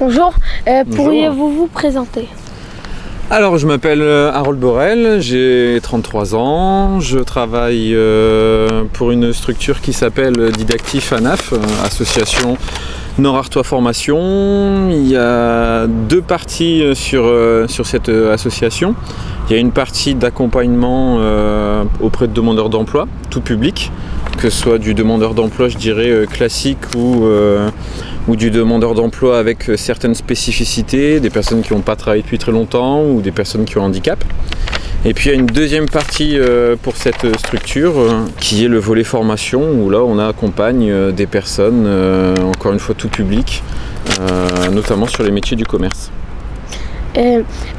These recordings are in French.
Bonjour, euh, Bonjour. pourriez-vous vous présenter? Alors, je m'appelle euh, Harold Borel, j'ai 33 ans, je travaille euh, pour une structure qui s'appelle Didactif ANAF, association Nord-Artois Formation. Il y a deux parties sur, euh, sur cette association. Il y a une partie d'accompagnement euh, auprès de demandeurs d'emploi, tout public, que ce soit du demandeur d'emploi, je dirais, euh, classique ou, euh, ou du demandeur d'emploi avec euh, certaines spécificités, des personnes qui n'ont pas travaillé depuis très longtemps ou des personnes qui ont un handicap. Et puis il y a une deuxième partie pour cette structure qui est le volet formation où là on accompagne des personnes, encore une fois tout public, notamment sur les métiers du commerce.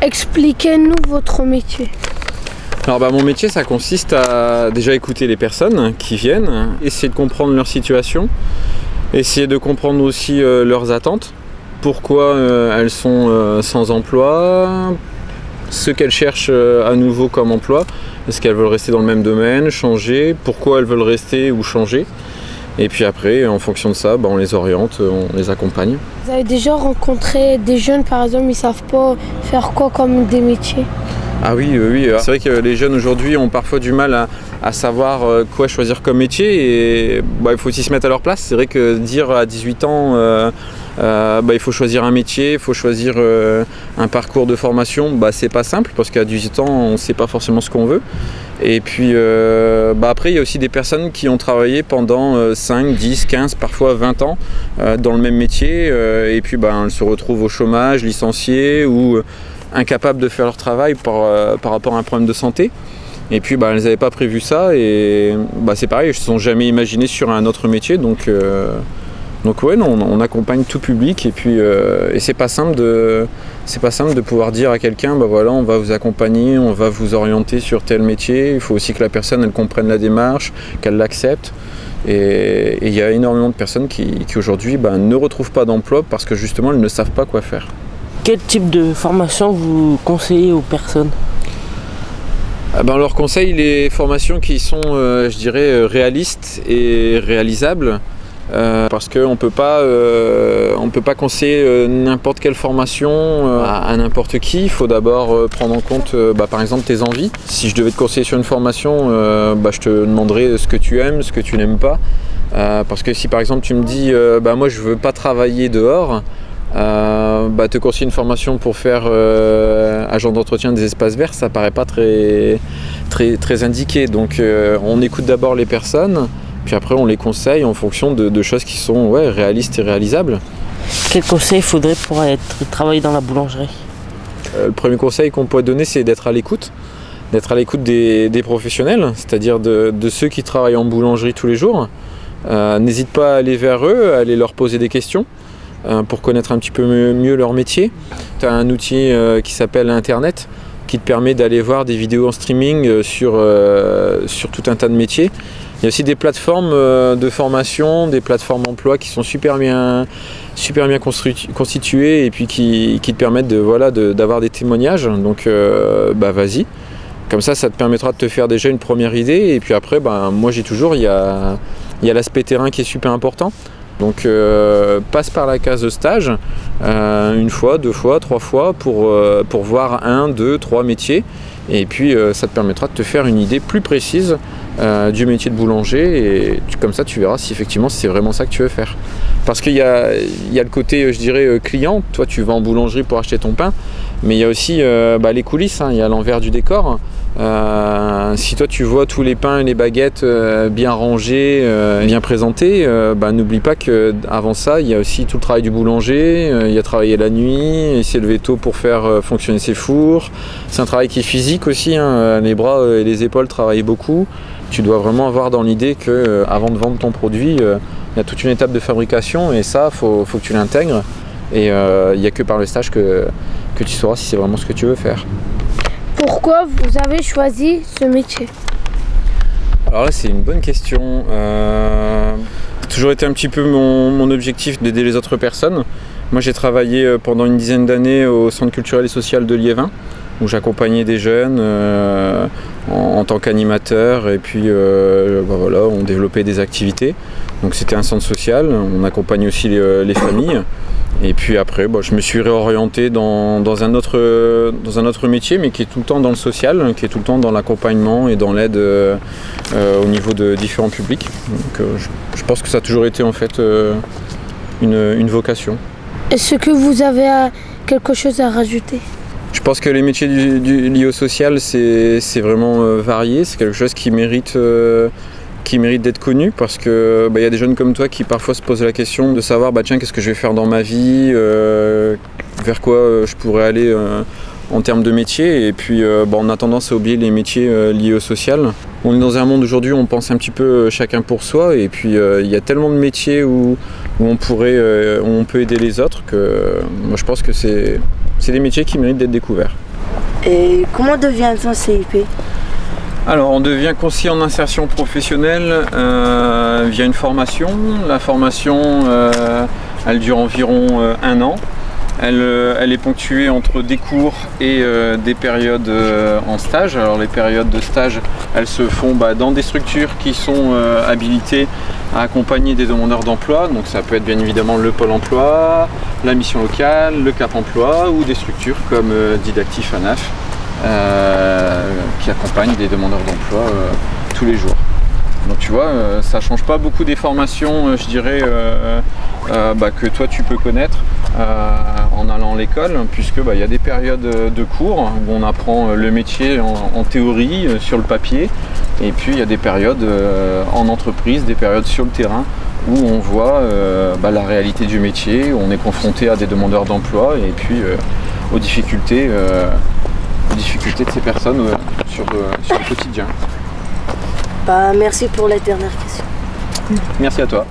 Expliquez-nous votre métier. Alors bah, mon métier ça consiste à déjà écouter les personnes qui viennent, essayer de comprendre leur situation, essayer de comprendre aussi euh, leurs attentes, pourquoi euh, elles sont euh, sans emploi, ce qu'elles cherchent à nouveau comme emploi, est-ce qu'elles veulent rester dans le même domaine, changer, pourquoi elles veulent rester ou changer. Et puis après, en fonction de ça, bah, on les oriente, on les accompagne. Vous avez déjà rencontré des jeunes, par exemple, ils savent pas faire quoi comme des métiers? Ah oui, oui. C'est vrai que les jeunes aujourd'hui ont parfois du mal à, savoir euh, quoi choisir comme métier et bah, il faut aussi se mettre à leur place. C'est vrai que dire à 18 ans euh, euh, bah, il faut choisir un métier, il faut choisir un parcours de formation, bah, c'est pas simple parce qu'à 18 ans on ne sait pas forcément ce qu'on veut. Et puis bah, après il y a aussi des personnes qui ont travaillé pendant euh, 5, 10, 15, parfois 20 ans dans le même métier et puis elles se retrouvent au chômage, licenciées ou incapables de faire leur travail par, euh, par rapport à un problème de santé. Et puis bah, elles n'avaient pas prévu ça et bah, c'est pareil, elles ne se sont jamais imaginées sur un autre métier. Donc, euh, donc ouais, non, on, accompagne tout public et puis euh, et c'est pas simple de c'est pas simple de pouvoir dire à quelqu'un bah voilà on va vous accompagner, on va vous orienter sur tel métier. Il faut aussi que la personne elle comprenne la démarche, qu'elle l'accepte. Et et il y a énormément de personnes qui, qui aujourd'hui bah, ne retrouvent pas d'emploi parce que justement elles ne savent pas quoi faire. Quel type de formation vous conseillez aux personnes Ah ben, on leur conseille les formations qui sont, euh, je dirais, euh, réalistes et réalisables. euh, parce qu'on ne peut pas, conseiller n'importe quelle formation à, n'importe qui. Il faut d'abord prendre en compte, bah, par exemple, tes envies. Si je devais te conseiller sur une formation, bah, je te demanderais ce que tu aimes, ce que tu n'aimes pas. Parce que si par exemple tu me dis, bah, moi je veux pas travailler dehors, euh, bah, te conseiller une formation pour faire euh, agent d'entretien des espaces verts, ça paraît pas très, très, très indiqué. Donc euh, on écoute d'abord les personnes, puis après on les conseille en fonction de, de choses qui sont ouais, réalistes et réalisables. Quel conseil faudrait pour être, travailler dans la boulangerie? Le premier conseil qu'on pourrait donner, c'est d'être à l'écoute, d'être à l'écoute des, des professionnels, c'est-à-dire de, de ceux qui travaillent en boulangerie tous les jours. N'hésite pas à aller vers eux, à aller leur poser des questions pour connaître un petit peu mieux, leur métier. Tu as un outil euh, qui s'appelle Internet qui te permet d'aller voir des vidéos en streaming euh, sur, euh, sur tout un tas de métiers. Il y a aussi des plateformes euh, de formation, des plateformes emploi qui sont super bien, super bien constituées et puis qui, qui te permettent de, voilà, d'avoir des témoignages. Donc euh, bah vas-y. Comme ça, ça te permettra de te faire déjà une première idée. Et puis après, bah, moi j'ai toujours, il y a, il y a l'aspect terrain qui est super important. Donc euh, passe par la case de stage euh, une fois, deux fois, trois fois pour, euh, pour voir un, deux, trois métiers. Et puis ça te permettra de te faire une idée plus précise du métier de boulanger. Et comme ça, tu verras si effectivement c'est vraiment ça que tu veux faire. Parce qu'il y a, y a le côté, je dirais, client. Toi, tu vas en boulangerie pour acheter ton pain. Mais il y a aussi euh, bah, les coulisses, hein. il y a l'envers du décor. Euh, si toi tu vois tous les pains et les baguettes euh, bien rangés, bien présentés, bah, n'oublie pas qu'avant ça, il y a aussi tout le travail du boulanger, il a travaillé la nuit, il s'est levé tôt pour faire fonctionner ses fours. C'est un travail qui est physique aussi, hein. les bras et les épaules travaillent beaucoup. Tu dois vraiment avoir dans l'idée que avant de vendre ton produit, il y a toute une étape de fabrication et ça, faut, faut que tu l'intègres. Et euh, il n'y a que par le stage que, que tu sauras si c'est vraiment ce que tu veux faire. Pourquoi vous avez choisi ce métier? Alors là, c'est une bonne question. Euh, ça a toujours été un petit peu mon, mon objectif d'aider les autres personnes. Moi, j'ai travaillé euh, pendant une dizaine d'années au Centre culturel et social de Liévin, où j'accompagnais des jeunes euh, en, en tant qu'animateur, et puis euh, bah voilà, on développait des activités. Donc c'était un centre social, on accompagne aussi les, les familles. Et puis après, bon, je me suis réorienté dans, dans un autre, dans un autre métier, mais qui est tout le temps dans le social, qui est tout le temps dans l'accompagnement et dans l'aide euh, euh, au niveau de différents publics. Donc, euh, je, je pense que ça a toujours été en fait euh, une, une vocation. Est-ce que vous avez quelque chose à rajouter? Je pense que les métiers du, du- liés au social, c'est c'est vraiment varié. C'est quelque chose qui mérite, qui mérite d'être connu parce que bah, il y a des jeunes comme toi qui parfois se posent la question de savoir bah, tiens, qu'est-ce que je vais faire dans ma vie, euh, vers quoi euh, je pourrais aller euh, en termes de métier. Et puis euh, bah, on a tendance à oublier les métiers liés au social. On est dans un monde aujourd'hui où on pense un petit peu chacun pour soi. Et puis il y a tellement de métiers où, on pourrait, où on peut aider les autres que moi je pense que c'est des métiers qui méritent d'être découverts. Et comment devient-on CIP Alors, on devient conseiller en insertion professionnelle euh, via une formation. La formation, euh, elle dure environ euh, un an. Elle, est ponctuée entre des cours et des périodes en stage. Alors, les périodes de stage, elles se font bah, dans des structures qui sont habilitées à accompagner des demandeurs d'emploi. Donc, ça peut être bien évidemment le Pôle emploi, la mission locale, le Cap emploi ou des structures comme Didactif ANAF qui accompagne des demandeurs d'emploi euh, tous les jours. Donc tu vois, euh, ça change pas beaucoup des formations, euh, je dirais, euh, euh, bah, que toi tu peux connaître euh, en allant à l'école, puisque bah, il y a des périodes euh, de cours où on apprend euh, le métier en, théorie, euh, sur le papier, et puis il y a des périodes euh, en entreprise, des périodes sur le terrain où on voit euh, bah, la réalité du métier, où on est confronté à des demandeurs d'emploi et puis euh, aux difficultés, euh, difficultés de ces personnes euh, sur, euh, sur le quotidien. Bah merci pour la dernière question. Merci à toi.